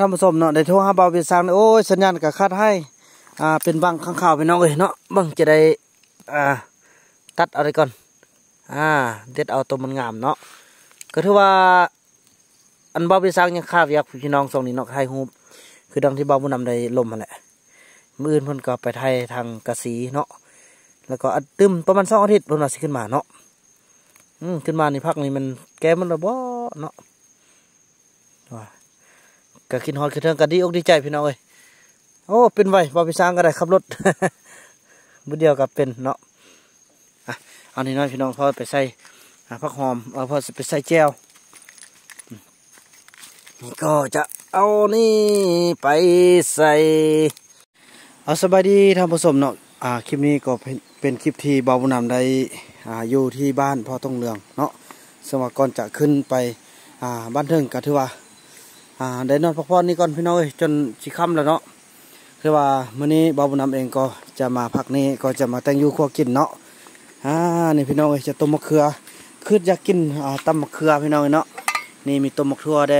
ท่านผู้ชมเนาะได้โทรหาเบาเวียซังโอ้ยสัญญาณก็คัดให้อ่าเป็นบังข้างข่าวพี่น้องเอ้ยเนาะบังจะได้อ่าตัดเอาไปก่อนอ่าเด็ดเอาตัวมันงามเนาะก็ถือว่าอันเบาเวียซังยังคาบอยากพี่น้องส่งนี่เนาะไทยฮูบคือดังที่เบาบุญนำได้ลมมาแหละมื้ออื่นเพิ่นก็ไปไทยทางกระสีเนาะแล้วก็อัดตึมประมาณสองอาทิตย์เพิ่นว่าสิขึ้นมาเนาะอืมขึ้นมาในพักนี่มันแก้มันและบ่เนาะว่า ก็คิดฮอดคือเทิงก็ดีอกดีใจพี่น้องเอ้ยโอ้เป็นไวบ่ไปสร้างก็ได้ขับรถมือเดียวก็เป็นเนาะอะเอานี่น้อยพี่น้องพอไปใส่ผักหอมเอาพอไปใส่แจวก็จะเอานี่ไปใส่เอาสบายดีท่านผู้ชมเนาะอ่าคลิปนี้ก็เป็นเป็นคลิปที่เบาบุนำได้อ่าอยู่ที่บ้านพ่อต้องเรืองเนาะสมัยก่อนจะขึ้นไปอ่าบ้านเทิงก็ถือว่า อ่าได้นอนพักผ่อนนี่ก่อนพี่น้องเอ้ยจนสิค่ำแล้วเนาะคือว่ามื้อนี้เบาวบุญนำเองก็จะมาพักนี้ก็จะมาแต่งอยู่ครัวกินเนาะอ่านี่พี่น้องเอ้ยจะต้มมะเขือคืออยากกินอ่าตำมะเขือพี่น้องเอ้ยเนาะนี่มีต้มมะเขือแด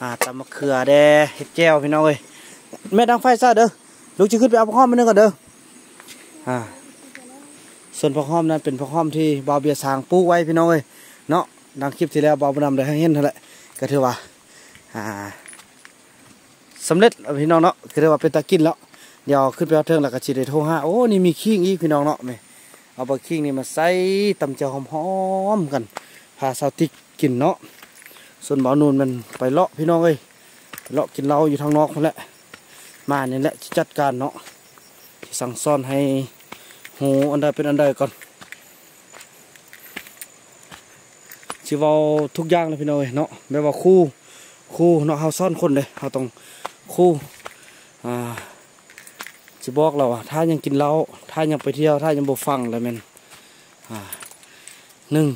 อ่าตำมะเขือแดเห็ดแจ่วพี่น้องเอ้ยแม่ดังไฟซะเด้อลูกจะขึ้นไปเอาผักหอมมาหนึ่งก่อนเด้ออ่าส่วนผักหอมนั้นเป็นผักหอมที่บ่าวเบียร์สางปลูกไว้พี่น้องเอ้ยเนาะดังคลิปที่แล้วบ่าวบุญนำได้ให้เห็นเท่าไหร่ก็ถือว่า สำเร็จพี่น้องเนาะคือว่าเป็นตากินแล้วเดี๋ยวขึ้นไปเอาเทิงแล้วก็สิได้โทรหาโอ้นี่มีขิงอีกพี่น้องเนาะแม่เอาบะขิงนี่มาใส่ตำเจียวหอมๆกันพาสาวติกกินเนาะส่วนบ่าวนูนมันไปเลาะพี่น้องเอ้ยเลาะกินเหล้าอยู่ทางนอกนั่นแหละมาเนี่ยแหละจัดการเนาะสั่งซ่อนให้หูอันใดเป็นอันใดก่อนชิเวาทุกอย่างเลยพี่น้อยเนาะแบบว่าคู่ คู่เนาะเฮาซ่อนคนเลยเฮาต้องคู่อ่าจะบอกเราอะถ้ายังกินเหล้าถ้ายังไปเที่ยว ถ้ายังบ่ฟังอะไรแม่นอ่าหนึ่ง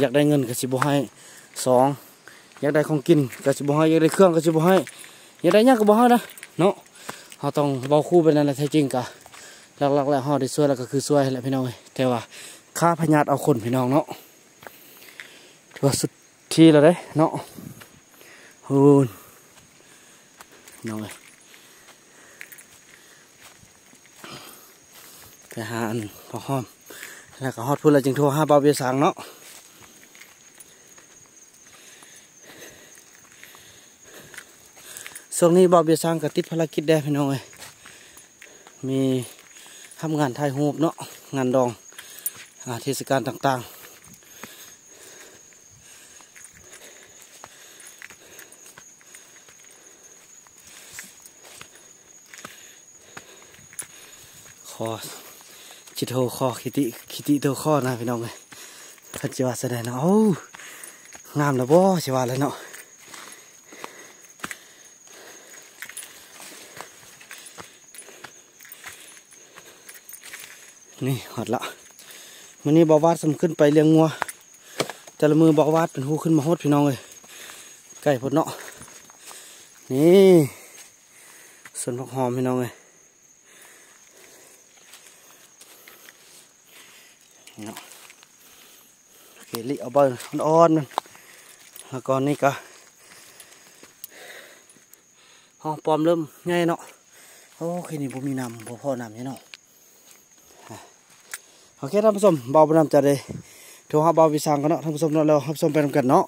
อยากได้เงินก็สิบ่ให้สองอยากได้ของกินก็สิบ่ให้อยากได้เครื่องก็สิบ่ให้อยากได้ยังก็บ่ให้นะเนาะเราต้องเบาคู่เป็นอะไรแท้จริงกะหลักๆแล้วเราได้ช่วยแล้วก็คือช่วยแหละพี่น้องแต่ว่าค่าพญาตเอาคนพี่น้องเนาะถือว่าสุดที่แล้วเด้เนาะ ฮูนน้อยไปหาอันพอหอม แล้วก็ฮอดพูดแล้วจึงโทรหาเบาเบียสังเนาะช่วงนี้บอบเบียสร้างกับติดภารกิจได้พี่น้องเอ้ยมีทำงานถ่ายรูปเนาะงานดองอาเทศกาลต่างๆ อจิตโทคอคิติคิติโตคอนะพี่น้องเอ้ยพันจิวาแสดงเนาะโอ้งามแล้วบ่จิวาแล้วเนาะนี่หอดละมันนี้บาวาดสำขึ้นไปเลี้ยงงัวแต่ละมือบาวาดเป็นหูขึ้นมาฮดพี่น้องเลยไก่พดเนาะนี่ส่วนผักหอมพี่น้องเลยเนาะโอ เกลิเอาเบอร์อ่อนๆแล้วก็นี่ก็ห้องปอมเริ่มง่ายเนาะโอเคนี่ผมมีน้ำพอพอน้ำใช่เนาะโอเคท่านผู้ชมเบาประนำจะได้โทรหาเบาวิสังกันเนาะท่านผู้ชมเนาะเราท่านผู้ชมไปนำกันเนาะ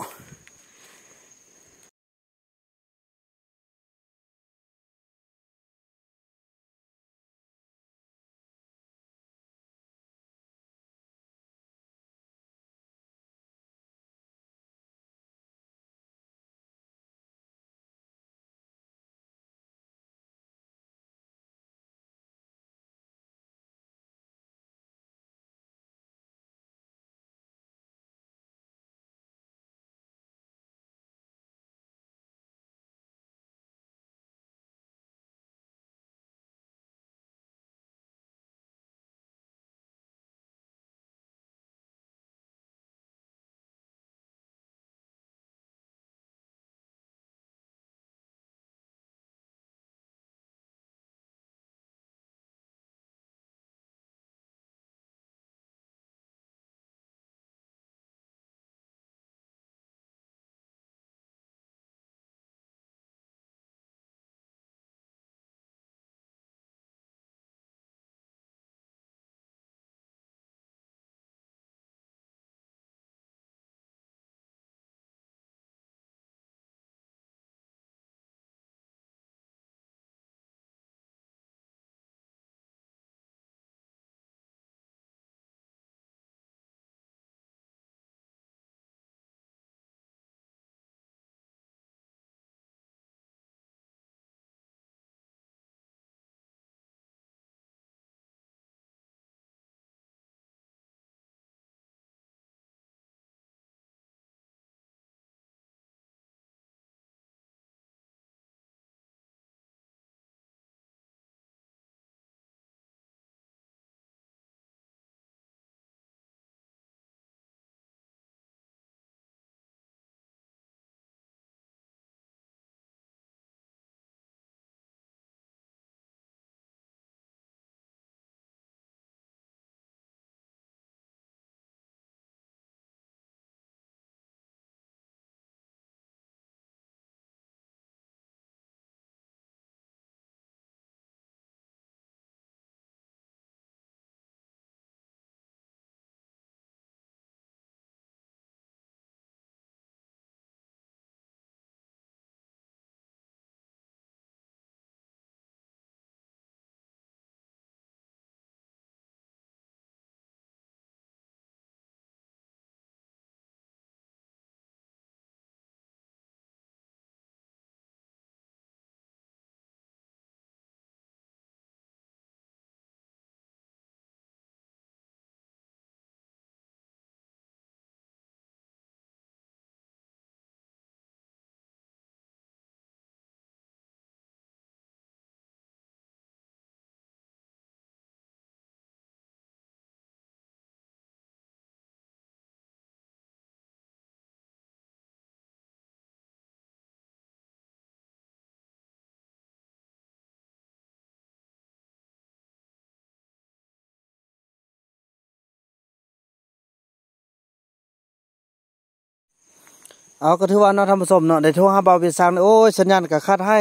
เอาก็ถือว่าเนาะท่านผู้ชมเนาะได้โทรหาเบาเวียดซังโอ้ยสัญญาณก็คัดให้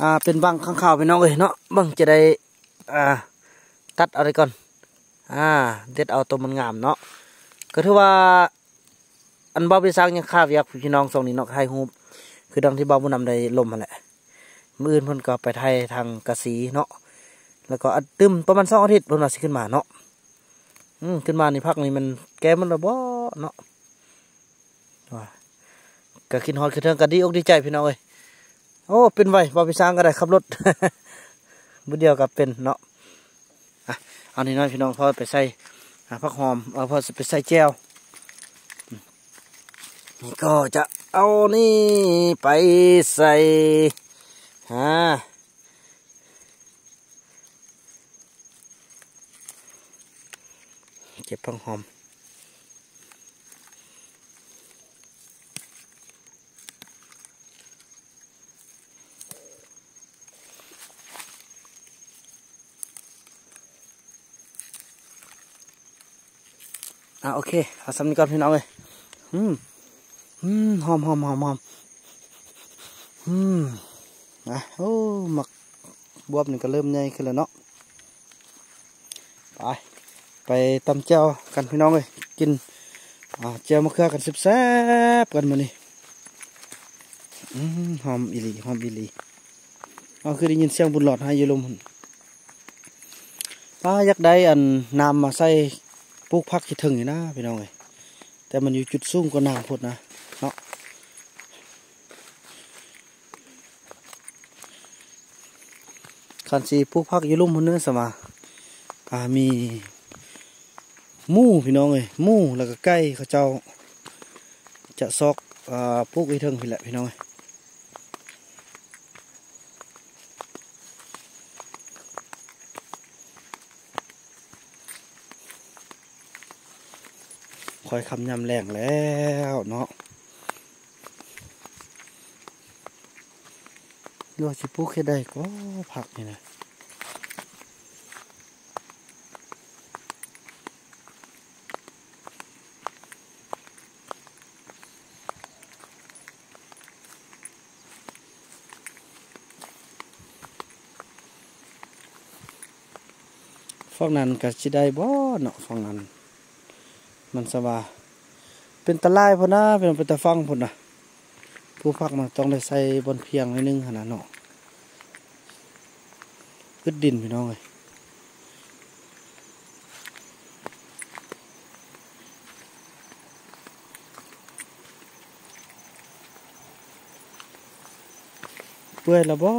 อ่าเป็นบางข้างข่าวพี่น้องเอ้ยเนาะบิ่งจะได้อ่าตัดอะไรก่อนอ่าเด็ดเอาตัวมันงามเนาะก็ถือว่าอันเบาเวียดซังยังคาบอยากพี่น้องสองนี้เนาะให้ฮูบคือดังที่เบาบุญนำได้ลมมาแหละมืออื่นเพิ่นก็ไปไทยทางกระสีเนาะแล้วก็อัดตึมประมาณ2องอาทิตย์เพิ่นว่าสิขึ้นมาเนาะอืมขึ้นมาในพักนี้มันแก้มันและบ่เนาะว่า ก็กินฮอดคือเทิงก็ดีอกดีใจพี่น้องเอ้ยโอ้เป็นไวบ่ไปสร้างก็ได้ขับรถมื้อเดียวก็เป็นเนาะอะเอานี่น้อยพี่น้องพอไปใส่ผักหอมเอาพอไปใส่แจ่วนี่ก็จะเอานี่ไปใส่ฮะเก็บผักหอม อะโอเคเอาสำนีก่อนพี่น้องเลยอืมอืมหอมหอมหอมหอมอืมอะโอ้หมักบวบนี่ก็เริ่มใหญ่ขึ้นแล้วเนาะไปไปตำเจ้ากันพี่น้องเลยกินอ่าเจ้ามะเขือกันแซ่บๆกันมานี่อืมหอมอีหลีหอมอีหลีเอาคือได้ยินเสียงบุญหลอดให้อยูลมหุ่นป้าอยากได้อันน้ำมาใส่ ปลูกผักคิดถึงอยู่นะพี่น้องเอ้ยแต่มันอยู่จุดสูงกว่าน้ำพดนะเนาะคันสีปลูกผักอยู่ลุ่มพุ่นเนื้อสมาอ่ามีมูพี่น้องเอ้ยมูแล้วก็ไก่เขาเจ้าจะซอกอ่าปลูกอีเทิงพี่แหละพี่น้องเอ้ย อยคำยำแรงแล้วเนาะเราสิปลูกแค่ใดก็ผักนี่นะฝั่งนั้นก็สิได้บ่เนาะฝั่งนั้น มันสบายเป็นตะไลพุ่นนะเป็นเป็นตะฟังพุ่นนะผู้พักมันต้องได้ใส่บนเพียงนิดนึงขนาดเนาะอึดดินพี่น้องเลยเปื่อยและบ่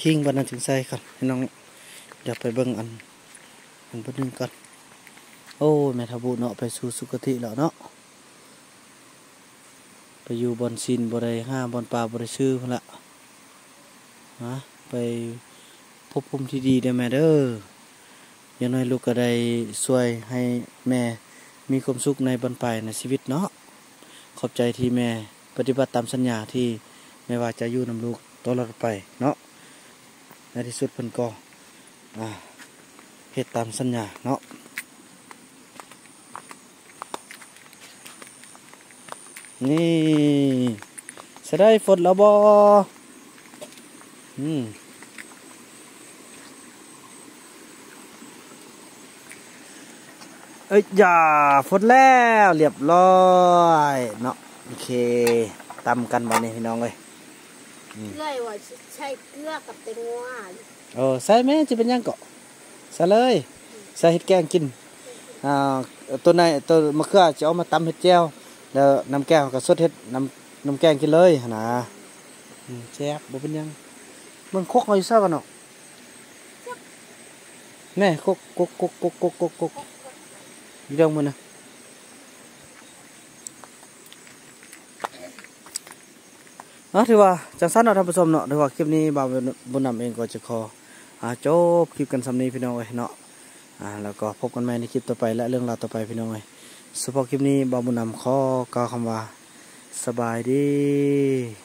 คิงบันนั้นถึงใส่ก่อนให้น้องเดี๋ยวไปเบิ่งอันอันเบนหนึงก่อนโอ้แม่ทบุเนาะไปสู่สุคติแล้วเนาะไปอยู่บอนซินบ่ได้ห้าบอนปลาบ่ได้ชื่อพละฮะไปพบภูมิที่ดีได้อแม่เด้ออย่างน้อยลูกก็ได้ช่วยให้แม่มีความสุขในบรรปลายในชีวิตเนาะขอบใจที่แม่ปฏิบัติตามสัญญาที่แม่ว่าจะอยู่นำลูกตลอดไปเนาะ ในที่สุดเพิ่นก็อ่าเฮ็ดตามสัญญาเนาะนี่สได้ฝนแล้วบ่อืมเอ้ยอย่าฝนแล้วเรียบร้อยเนาะโอเคตำกันบัดนี้พี่น้องเอ้ย เลยว่าใช้เกลือกับแตงโมเออใส่แม่จะเป็นหยังเกาะใส่เลยใส่เห็ดแกงกินอ่าตัวไหนตัวมะเขือจะเอามาตำเห็ดแจ่วแล้วน้ำแกงก็สดเห็ดน้ำน้ำแกงกินเลยหั่นนะอืมแซ่บบ่เป็นหยังมันคกเอาอยู่ซะกันเนาะแน่คกคกคกคกคกคกคกอยู่เรื่องมันนะ เนาะถือว่าจังสั้นเนาะท่านผู้ชมเนาะถือว่าคลิปนี้บ่าวบุญนำเองก็จะขอจบคลิปกันสำนีพี่น้องเอ้ยเนาะแล้วก็พบกันใหม่ในคลิปต่อไปและเรื่องราวต่อไปพี่น้องเอ้ยสำหรับคลิปนี้บาวบุญนำขอกล่าวคำว่าสบายดี